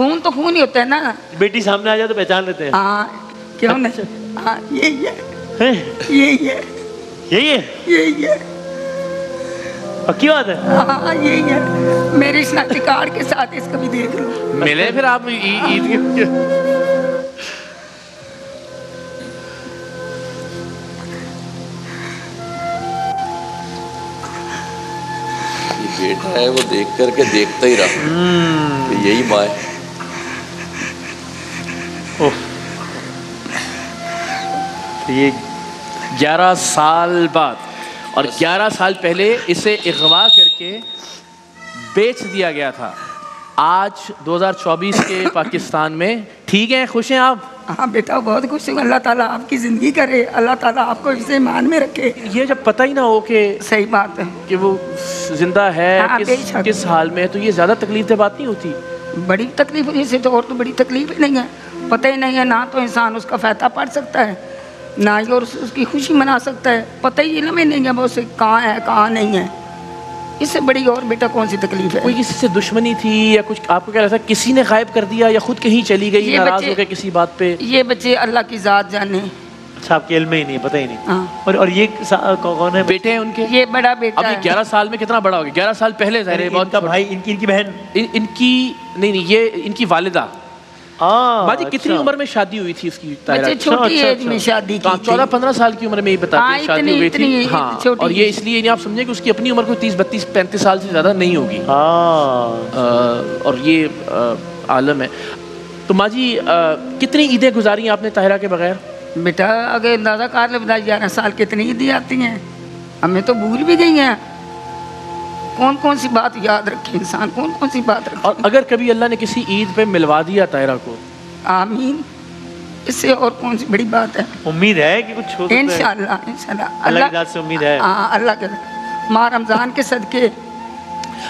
खून तो खून ही होता है ना। बेटी सामने आ जाए तो पहचान लेते हैं। हाँ क्यों नहीं हाँ यही है। यही है। यही है? यही है। पक्की बात है? हाँ यही है। मेरी कार्ड के साथ इसको भी देख लो। मिले फिर आप ईद के? बेटा है वो देख करके देखता ही रहा। तो यही माँ है। ये 11 साल बाद और 11 साल पहले इसे अगवा करके बेच दिया गया था। आज 2024 के पाकिस्तान में ठीक है? खुश हैं आप? हाँ बेटा बहुत खुश हूँ। अल्लाह ताला आपकी ज़िंदगी करे अल्लाह ताला आपको इसे मान में रखे। ये जब पता ही ना हो कि सही बात है। कि वो ज़िंदा है हाँ, किस किस हाल में है तो ये ज़्यादा तकलीफ़ से बात नहीं होती? बड़ी तकलीफ़ हुई से तो और तो बड़ी तकलीफ़ ही नहीं है। पता ही नहीं है ना तो इंसान उसका फ़ायदा पढ़ सकता है। ना ही और उसकी खुशी मना सकता है। पता ही इलम ही नहीं है वो उसे कहाँ है कहाँ नहीं है। इससे बड़ी और बेटा कौन सी तकलीफ़ है? कोई किसी से दुश्मनी थी या कुछ आपको क्या लगता है किसी ने गायब कर दिया या खुद कहीं चली गई नाराज़ हो गए किसी बात पे? ये बच्चे अल्लाह की ज़ात जाने। अच्छा आपके इल्म में ही नहीं पता ही नहीं। हाँ। और और ये कौन है? बेटे हैं उनके? ये बड़ा बेटा अभी है। 11 साल में कितना बड़ा हो गया? 11 साल पहले ज़ाहिर है बहुत भाई इनकी इनकी बहन। इन, इनकी नहीं नहीं ये इनकी वालिदा। हाँ बाजी कितनी अच्छा। उम्र में शादी हुई थी इसकी की? छोटी अच्छा, एज में अच्छा। शादी की हाँ चौदह पंद्रह साल की उम्र में ही बताते हाँ, शादी हुई थी। हाँ और ये इसलिए नहीं आप समझे कि उसकी अपनी उम्र कोई तीस बत्तीस पैंतीस साल से ज़्यादा नहीं होगी। हाँ। और ये आलम है। तो माँ जी कितनी ईदें गुजारी आपने ताहिरा के बगैर? बेटा अगर अंदाज़ा कार ले बता ग्यारह साल कितनी ईदी आती हैं? हमें तो भूल भी गई हैं। कौन कौन सी बात याद रखे इंसान? कौन कौन सी बात रखे? और अगर कभी अल्लाह ने किसी ईद पे मिलवा दिया ताहिरा को? आमीन। इससे और कौन सी बड़ी बात है? उम्मीद है कि कुछ हो इंशाल्लाह इंशाल्लाह। अल्लाह से उम्मीद है। हाँ अल्लाह के माँ रमज़ान के सदके।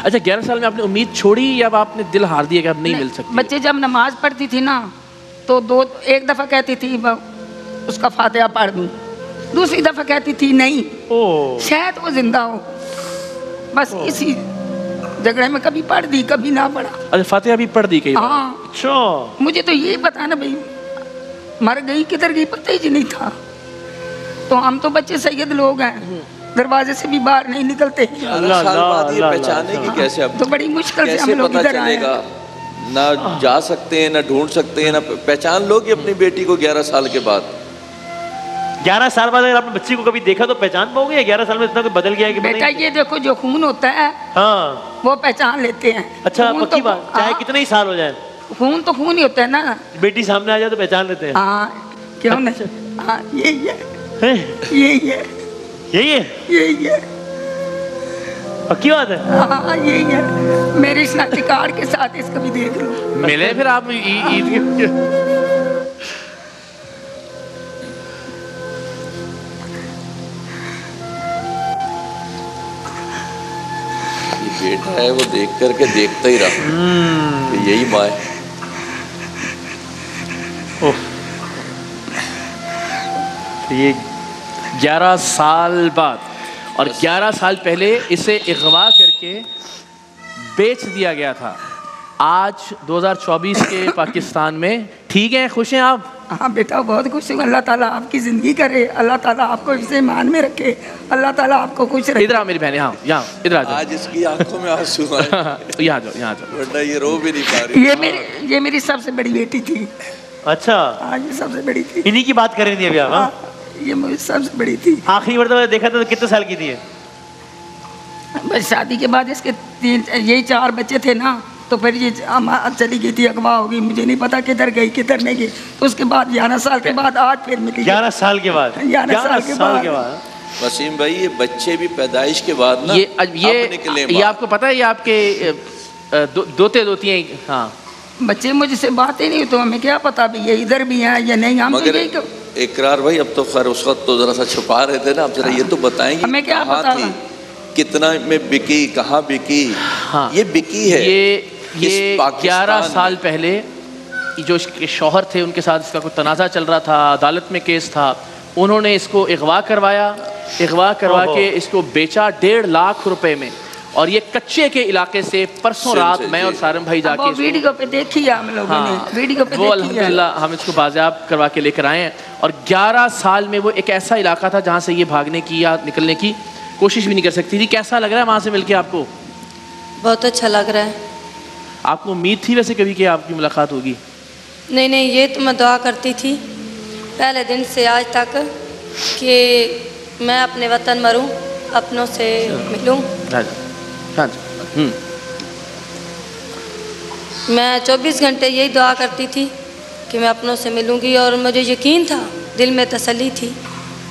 अच्छा ग्यारह साल में आपने उम्मीद छोड़ी या अब आपने दिल हार दिया कि अब नहीं मिल सकती? बच्चे जब नमाज़ पढ़ती थी ना तो दो एक दफ़ा कहती थी उसका फातिहा पढ़ दूँ। दूसरी दफ़ा कहती थी नहीं ओ। शायद वो ज़िंदा हो। बस इसी झगड़े में कभी पढ़ दी कभी ना पढ़ा। अच्छा फातिहा भी पढ़ दी कई हाँ। अच्छा। मुझे तो यही पता ना भाई मर गई किधर गई पता ही नहीं था। तो हम तो बच्चे सैयद लोग हैं दरवाजे से भी बाहर नहीं निकलते। ग्यारह अल्लाह, साल बाद ये अल्लाह, पहचानेगी कैसे अब? तो बड़ी मुश्किल से हम लोग इधर आए ना जा सकते हैं ना ढूंढ सकते हैं ना पहचान लोगे अपनी बेटी को ग्यारह साल के बाद। ग्यारह साल बाद अगर आपने बच्ची को कभी देखा तो पहचान पाओगे या ग्यारह साल में इतना कुछ बदल गया कि बेटा ये देखो जो खून होता है हाँ। वो पहचान लेते हैं। अच्छा पक्की तो- बात चाहे हाँ, कितने ही साल हो जाए। खून तो खून ही होता है ना। बेटी सामने आ जाए तो पहचान लेते हैं। हाँ क्यों नहीं? हाँ यही है। यही है। यही है? यही है। पक्की बात है? हाँ यही है। मेरी शनाख्ती कार्ड के साथ इसको भी देख लो। मिले फिर आप ईद के है वो देख करके देखता ही रहा। तो यही माँ है। तो ये 11 साल बाद और 11 साल पहले इसे अगवा करके बेच दिया गया था। आज 2024 के पाकिस्तान में ठीक है? खुश हैं आप? हाँ बेटा बहुत खुश हूँ अल्लाह ताला आपकी ज़िंदगी करे अल्लाह ताला आपको इसे मान में रखे अल्लाह ताला आपको खुश रखे। इधर आओ मेरी बहन यहाँ यहाँ इधर आ आज इसकी आँखों में आँसू आए। यहाँ जाओ यहाँ जाओ। वरना ये रो भी नहीं पा रही। ये मेरी ये मेरी सबसे बड़ी बेटी थी। अच्छा। हाँ ये सबसे बड़ी थी। इन्हीं की बात कर रही थी अभी आप हाँ? हाँ, ये मेरी सबसे बड़ी थी। आखिरी मरतबा देखा था तो कितने साल की थी बस शादी के बाद इसके तीन यही चार बच्चे थे ना। तो फिर ये हम चली गई थी अगवा होगी मुझे नहीं पता किधर गई किधर नहीं गई। तो उसके बाद ग्यारह साल के बाद आज फिर मिली। ग्यारह साल के बाद? ग्यारह साल के बाद। वसीम भाई ये बच्चे भी पैदाइश के बाद ना ये अब ये अब ये आपको पता है ये आपके दो, दोते दोती हैं हाँ। बच्चे मुझसे बात ही नहीं तो हमें क्या पता भी ये इधर भी हैं या नहीं हम तो मगर यही तो इकरार भाई अब तो खैर उस वक्त तो जरा सा छुपा रहे थे ना अब जरा ये तो बताएँगे हमें क्या पता थी? कितना में बिकी कहाँ बिकी? हाँ। ये बिकी है? ये ये ग्यारह साल पहले जो इसके शौहर थे उनके साथ इसका कोई तनाज़ा चल रहा था अदालत में केस था उन्होंने इसको अगवा करवाया। अगवा करवा के इसको बेचा डेढ़ लाख रुपए में। और ये कच्चे के इलाके से परसों रात मैं और सारम भाई जाके वीडियो पे देखी हम लोगों हाँ, ने वीडियो पे वो देखी अल्हम्दुलिल्लाह हम इसको बाजियाब करवा के लेकर आए हैं। और 11 साल में वो एक ऐसा इलाका था जहाँ से ये भागने की या निकलने की कोशिश भी नहीं कर सकती थी। कैसा लग रहा है वहाँ से मिलके आपको? बहुत अच्छा लग रहा है। आपको उम्मीद थी वैसे कभी कि आपकी मुलाकात होगी? नहीं नहीं ये तो मैं दुआ करती थी पहले दिन से आज तक कि मैं अपने वतन मरूं अपनों से मिलूं। हाँ हाँ हम्म, मैं 24 घंटे यही दुआ करती थी कि मैं अपनों से मिलूँगी और मुझे यकीन था दिल में तसल्ली थी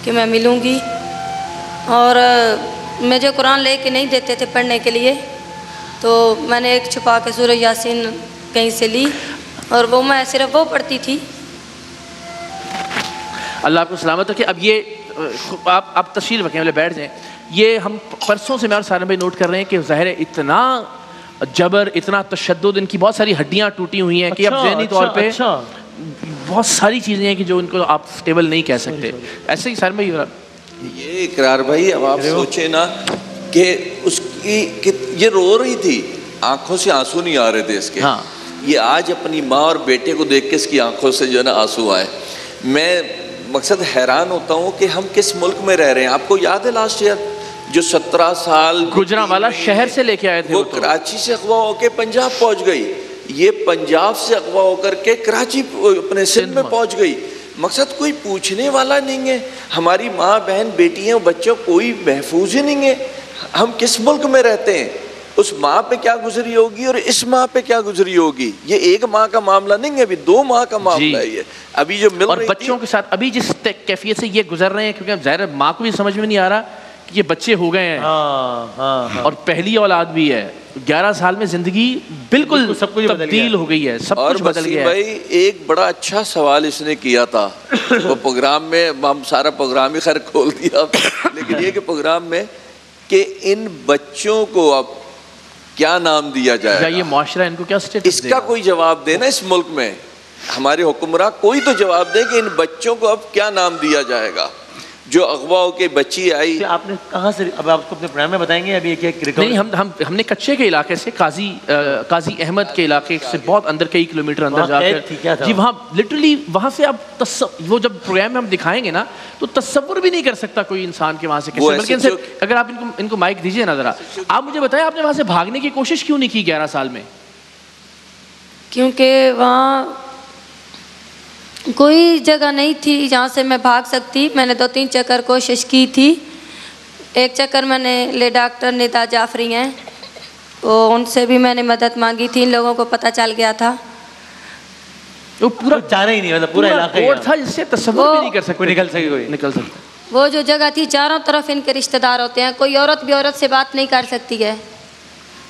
कि मैं मिलूँगी। और मुझे कुरान ले के नहीं देते थे पढ़ने के लिए। तो मैंने एक छुपा के सूरह यासीन कहीं से ली और वो मैं सिर्फ़ वो पढ़ती थी। अल्लाह आपको सलामत रखे। अब ये आप आप तशरीफ़ रखें पहले बैठ जाएँ। ये हम परसों से मैं और सारम भाई नोट कर रहे हैं कि ज़ाहिर है इतना जबर इतना तशद इनकी बहुत सारी हड्डियाँ टूटी हुई हैं अच्छा, कि अब अच्छा, जहनी तौर अच्छा, पे अच्छा। बहुत सारी चीज़ें हैं कि जो इनको आप स्टेबल नहीं कह सकते। ऐसे ही सारम भाई ये इकरार भाई अब आप सोचे ना कि उसकी कि ये रो रही थी। आँखों से आँसू नहीं आ रहे थे इसके। हाँ। ये आज अपनी माँ और बेटे को देख के इसकी आँखों से जो है ना आँसू आए। मैं मकसद हैरान होता हूँ कि हम किस मुल्क में रह रहे हैं। आपको याद है लास्ट ईयर जो सत्रह साल गुजरा वाला शहर से लेके आए थे वो वो तो। कराची से अगवा होकर पंजाब पहुँच गई। ये पंजाब से अगवा होकर के कराची अपने सिंध में में। पहुँच गई। मकसद कोई पूछने वाला नहीं है। हमारी माँ बहन बेटियाँ बच्चों कोई महफूज ही नहीं है। हम किस मुल्क में रहते हैं? उस माँ पे क्या गुजरी होगी और इस माँ पे क्या गुजरी होगी? ये एक माँ का मामला नहीं है अभी दो माँ का मामला है ये। अभी जो मिल और रही बच्चों के साथ अभी जिस कैफियत से ये गुजर रहे हैं क्योंकि अब ज़ाहिर माँ को भी समझ में नहीं आ रहा कि ये बच्चे हो गए हैं। हाँ हाँ हाँ। और पहली औलाद भी है। 11 साल में ज़िंदगी बिल्कुल बिल्कुल सब कुछ तब्दील हो गई है सब और कुछ बदल गया भाई एक बड़ा अच्छा सवाल इसने किया था। वो प्रोग्राम में हम सारा प्रोग्राम ही खैर खोल दिया। लेकिन ये कि प्रोग्राम में कि इन बच्चों को अब क्या नाम दिया या जाए ये माशरा इनको क्या स्टेटस इसका कोई जवाब देना इस मुल्क में? हमारे हुक्मरान कोई तो जवाब दे कि इन बच्चों को अब क्या नाम दिया जाएगा? जो अगवा के बच्ची आई। तो आपने कहाँ से अब आपको अपने प्रोग्राम में बताएँगे अभी एक एक नहीं हम हम हमने कच्चे के इलाके से काजी अ, काजी अहमद के इलाके से बहुत अंदर कई किलोमीटर अंदर जाकर। जी वहाँ लिटरली वहाँ से आप तस्व- वो जब प्रोग्राम में हम दिखाएँगे ना तो तस्वुर भी नहीं कर सकता कोई इंसान के वहाँ से। कैसे बल्कि इनसे अगर आप इनको इनको माइक दीजिए ना जरा। आप मुझे बताएँ आपने वहाँ से भागने की कोशिश क्यों नहीं की ग्यारह साल में? क्योंकि वहाँ कोई जगह नहीं थी जहाँ से मैं भाग सकती। मैंने दो तीन चक्कर कोशिश की थी। एक चक्कर मैंने ले डॉक्टर निदा जाफरी हैं। तो उनसे भी मैंने मदद मांगी थी। इन लोगों को पता चल गया था। वो पूरा जाना ही नहीं मतलब पूरा इलाका ही था जिससे तस्वुर भी वो- नहीं कर सकते। कोई निकल सके कोई। निकल सकता। वो जो जगह थी चारों तरफ़ इनके रिश्तेदार होते हैं। कोई औरत भी औरत से बात नहीं कर सकती है।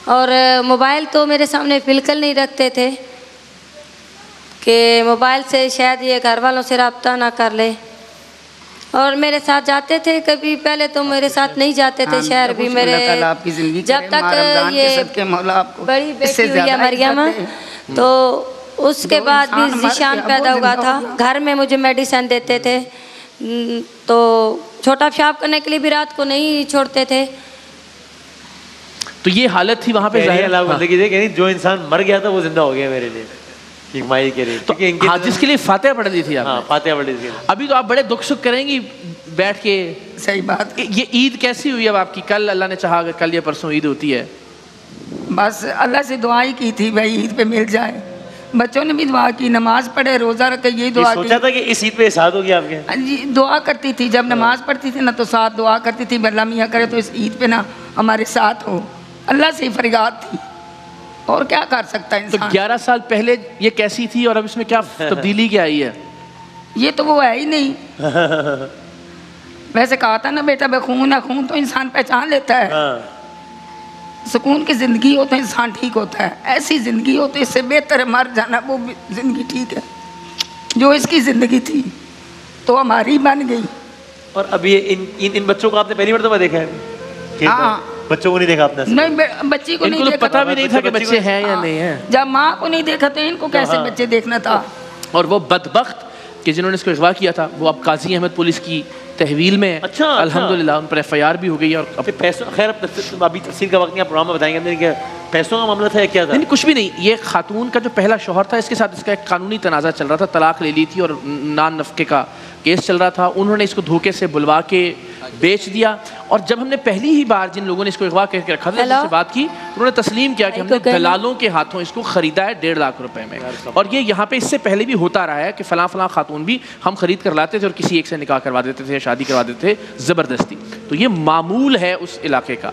और मोबाइल तो मेरे सामने बिल्कुल नहीं रखते थे। कि मोबाइल से शायद ये घर वालों से रब्ता ना कर ले। और मेरे साथ जाते थे कभी पहले तो मेरे साथ नहीं जाते थे हाँ, शहर भी मेरे आपकी ज़िंदगी जब तक ये आपको बड़ी बेटी हुई है मरियम तो उसके बाद भी निशान पैदा हुआ था घर में मुझे मेडिसिन देते थे। तो छोटा पेशाब करने के लिए भी रात को नहीं छोड़ते थे। तो ये हालत थी वहाँ पे है ज़ाहिर। हाँ। जो इंसान मर गया था वो ज़िंदा हो गया मेरे लिए। एक के लिए। तो हाँ तो- जिसके लिए फातिहा पढ़ दी थी हाँ आपने फातिहा पढ़ी थी। अभी तो आप बड़े दुख सुख करेंगी बैठ के। सही बात। ये- ईद कैसी हुई अब आपकी? कल अल्लाह ने चाहा कि कल या परसों ईद होती है। बस अल्लाह से दुआई की थी भाई ईद पे मिल जाए। बच्चों ने भी दुआ की नमाज़ पढ़े रोज़ा रखे यही ये दुआ सोचा की। था कि इस ईद पे साथ होगी आपके? हाँ जी दुआ करती थी। जब नमाज़ पढ़ती थी ना तो साथ दुआ करती थी। अल्लाह मियाँ करे तो इस ईद पे ना हमारे साथ हो। अल्लाह से ही फरियाद थी। और क्या कर सकता है तो इंसान? 11 साल पहले ये कैसी थी और अब इसमें क्या तब्दीली क्या आई है? ये तो वो है ही नहीं। वैसे कहा था ना बेटा बेखून है खून तो इंसान पहचान लेता है। हाँ। सुकून की ज़िंदगी हो तो इंसान ठीक होता है। ऐसी ज़िंदगी हो तो इससे बेहतर है मर जाना वो ज़िंदगी ठीक है। जो इसकी ज़िंदगी थी तो हमारी बन गई। और अभी इन इन इन बच्चों को आपने पहली मरतबा देखा है? हाँ। बच्चों को नहीं देखा आपने नहीं बच्ची को नहीं तो देखा पता भी नहीं था कि बच्चे- हैं या हाँ। नहीं हैं जब माँ को नहीं देखा तो इनको कैसे हाँ। बच्चे देखना था और वो बदबख्त कि जिन्होंने इसको अगवा किया था वो अब काजी अहमद पुलिस की तहवील में है अच्छा, अच्छा। अल्हम्दुलिल्लाह उन पर एफ़ आई आर भी हो गई है और अब पैसों खैर अब अभी तफसील का वक्त नहीं आप प्रोग्राम में बताएँगे हमने कि पैसों का मामला था या क्या था नहीं, कुछ भी नहीं ये खातून का जो पहला शोहर था इसके साथ इसका एक कानूनी तनाज़ा चल रहा था तलाक ले ली थी और नान नफके का केस चल रहा था उन्होंने इसको धोखे से बुलवा के बेच दिया। और जब हमने पहली ही बार जिन लोगों ने इसको अगवा करके रखा था? उनसे बात की उन्होंने तस्लीम किया कि हमने दलालों के हाथों इसको खरीदा है डेढ़ लाख रुपए में। और ये यहाँ पे इससे पहले भी होता रहा है कि फलां फलां खातून भी हम खरीद कर लाते थे और किसी एक से निकाह करवा देते थे शादी करवा देते थे ज़बरदस्ती। तो ये मामूल है उस इलाके का।